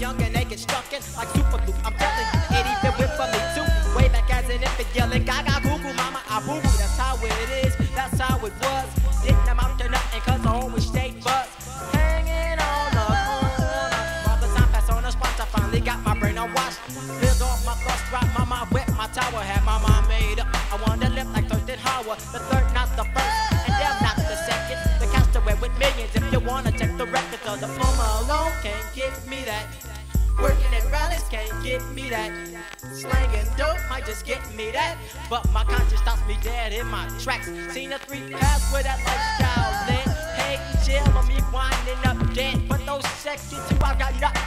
young and they get stuck in like super glue. I'm telling you, it even went for me too. Way back as an infant yelling, Gaga goo goo, mama, I boo boo. That's how it is, that's how it was. Didn't amount to nothing cause I always stayed buzzed. Hanging on the corner. While the time passed on the spots, I finally got my brain on wash. Filled off my thoughts, dropped my mind, wet my tower. Had my mind made up. I wanted to live like Thurston Howell. The third, not give me that. Slanging dope might just get me that. But my conscience stops me dead in my tracks. Seen the three paths where that lifestyle led. Hey, chill on me winding up dead. But those seconds too, I got nothing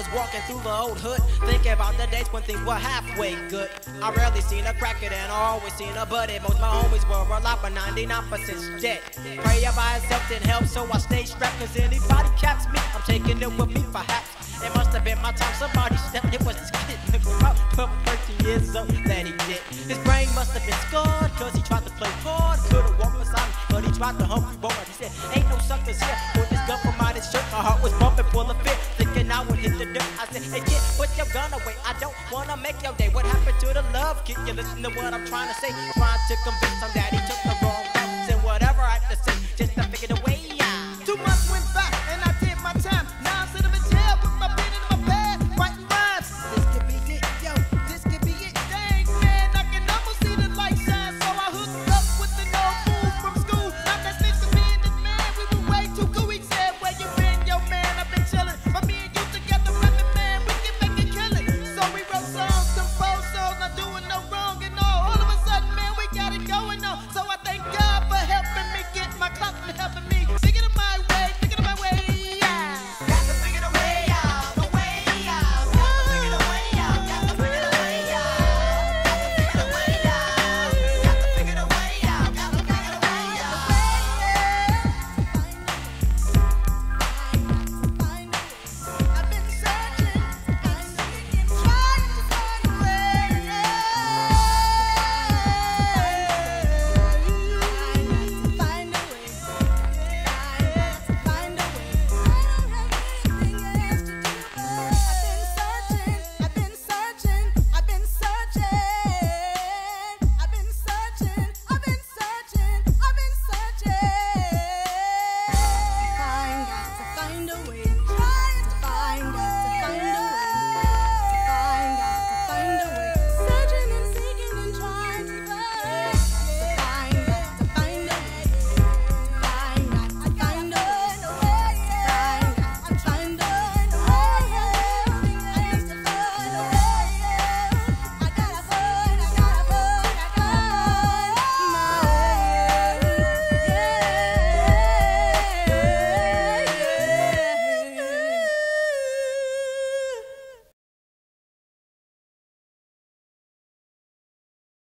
was walking through the old hood, thinking about the days when things were halfway good. I rarely seen a cracker and I always seen a buddy. Most my homies were alive, but 99% dead. Prayer by itself didn't help, so I stay strapped. Cause anybody caps me, I'm taking it with me perhaps. It must have been my time somebody stepped. It was this kid, about 12, 13 years old that he did. His brain must have been scarred, cause he tried to play hard. Could've walked beside me, but he tried to hump me board. He said, Ain't no suckers here. With his gun from out his shirt, my heart was bumping full of fear. The dirt. I said, Hey kid, put your gun away. I don't wanna make your day. What happened to the love? Kid, you listen to what I'm trying to say. Trying to convince him going on. So